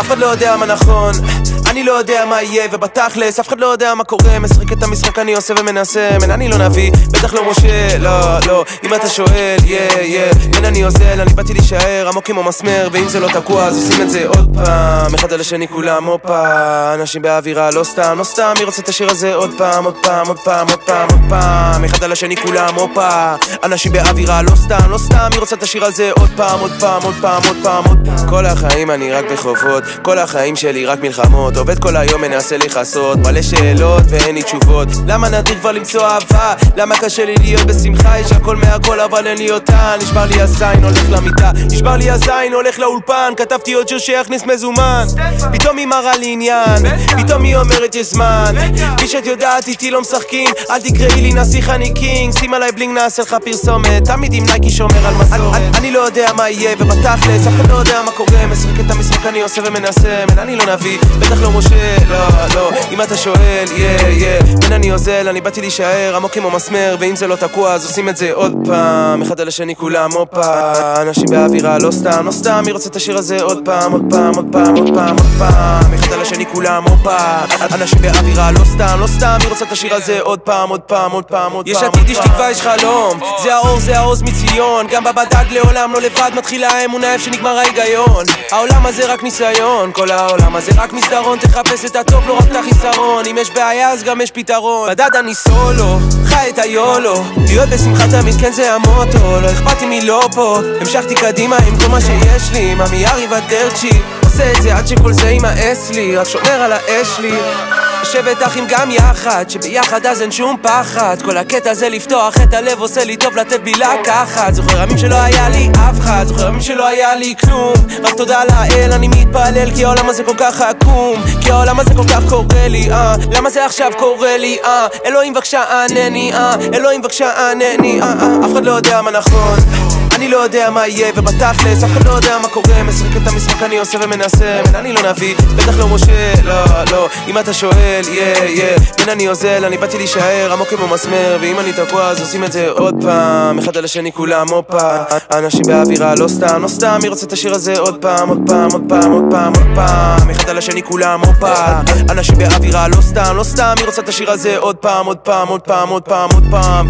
אף אחד לא יודע מה נכון. אני לא יודע מה יהיה, ובתכלס אף אחד לא יודע מה קורה. משחק את המשחק אני עושה ומנסה מן אני לא נביא, בטח לא משה, לא, לא אם אתה שואל, יא, יא מן אני אוזל, אני באתי להישאר עמוק כמו מסמר ואם זה לא תקוע אז עושים את זה עוד פעם. אחד על השני כולם הופה אנשים באווירה לא סתם, לא סתם מי רוצה את השיר הזה? עוד פעם, עוד פעם, עוד פעם, עוד פעם, עוד פעם. אחד על השני כולם הופה אנשים באווירה לא סתם, לא סתם מי רוצה את השיר הזה? עוד פעם, עוד פעם, עוד פעם, עוד פעם כל החיים אני רק בחובות כל החיים שלי רק מלחמות. עובד כל היום מנסה לכסות מלא שאלות ואין לי תשובות. למה נדיר כבר למצוא אהבה? למה קשה לי להיות בשמחה? יש הכל מהכל אבל אין לי אותה. נשבר לי הזין הולך למיטה. נשבר לי הזין הולך לאולפן. כתבתי עוד שיר שיכניס מזומן. פתאום היא מראה לי עניין. פתאום היא אומרת יש זמן. כפי שאת יודעת איתי לא משחקים. אל תקראי לי נסיך אני king. שים עליי bling נעשה לך פרסומת. תמיד עם נייקי שומר על מסורת. אני לא יודע מה יהיה ובתכלס אף אחד לא יודע מה קורה. משחק את המשחק אני עושה ומנסה. אני לא נביא. בטח לא משה לא לא אם אתה שואל יא יא אין אני עוזאל אני באתי להישאר עמוק כמו מסמר ואם זה לא תקוע אז עושים את זה עוד פעם. אחד על השני כולם הופה אנשים באווירה לא סתם לא סתם מי רוצה את השיר הזה? עוד פעם עוד פעם עוד פעם עוד פעם עוד פעם. אחד על השני כולם הופה אנשים באווירה לא סתם לא סתם מי רוצה את השיר הזה? עוד פעם עוד פעם עוד פעם עוד פעם יש עתיד יש תקווה יש חלום. זה האור זה העוז מציון. גם בבדד לעולם לא לבד מתחילה האמונה איפה שנגמר ההיגיון. העולם הזה רק ניסיון. כל העולם הזה רק מסדרון תחפש את הטוב לא רק את החיסרון אם יש בעיה אז גם יש פתרון. בדד אני סולו חי את היולו. להיות בשמחה תמיד כן זה המוטו. לא אכפת אם היא לא פה. המשכתי קדימה עם כל מה שיש לי. עם עמיארי והדרצ'י עושה את זה עד שכל זה יימאס לי. רק שומר על האש לי. לשבת אחים גם יחד, שביחד אז אין שום פחד. כל הקטע זה לפתוח את הלב עושה לי טוב לתת בלי לקחת. זוכר ימים שלא היה לי אף אחד, זוכר ימים שלא היה לי כלום. רק תודה לאל אני מתפלל כי העולם הזה כל כך עקום. כי העולם הזה כל כך קורה לי, אה. למה זה עכשיו קורה לי, אה? אלוהים בבקשה ענני, אה. אלוהים בבקשה ענני, אה אה. אף אחד לא יודע מה נכון אני לא יודע מה יהיה ובתכלס אף אחד לא יודע מה קורה. משחק את המשחק אני עושה ומנסה מן אני לא נביא, בטח לא משה, לא, לא. אם אתה שואל, יא, יא מן אני אוזל, אני באתי להישאר עמוק כמו מסמר ואם אני תקוע אז עושים את זה עוד פעם. אחד על השני כולם הופה. אנשים באווירה לא סתם, לא סתם מי רוצה את השיר הזה עוד פעם, עוד פעם, עוד פעם, עוד פעם, עוד פעם. אחד על השני כולם הופה. אנשים באווירה לא סתם, לא סתם מי רוצה את השיר הזה עוד פעם, עוד פעם, עוד פעם, עוד פעם, עוד פעם